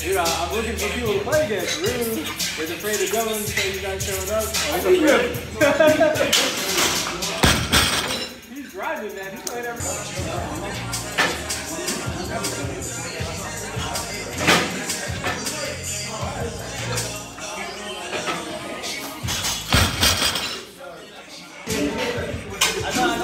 Dude, uh, I, am looking for people to play against. Rude is afraid of going, so you he's not showing up. Oh,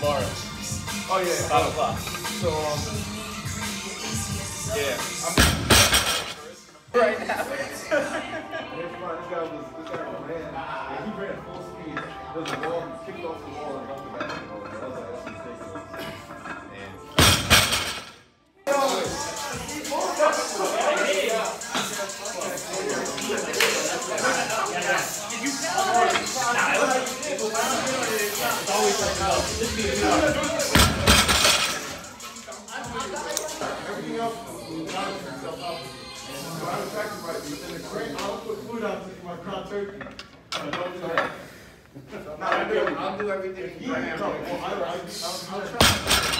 Oh yeah. Five o'clock. So um. Yeah. I'm right now. this guy was this guy was ran and he ran full speed. There's a wall, he kicked off the wall and Everything else balances itself out. So I would sacrifice it. In the crate, I'll put food out to my turkey. I don't do, I'll do everything. He, no, well, I, I, I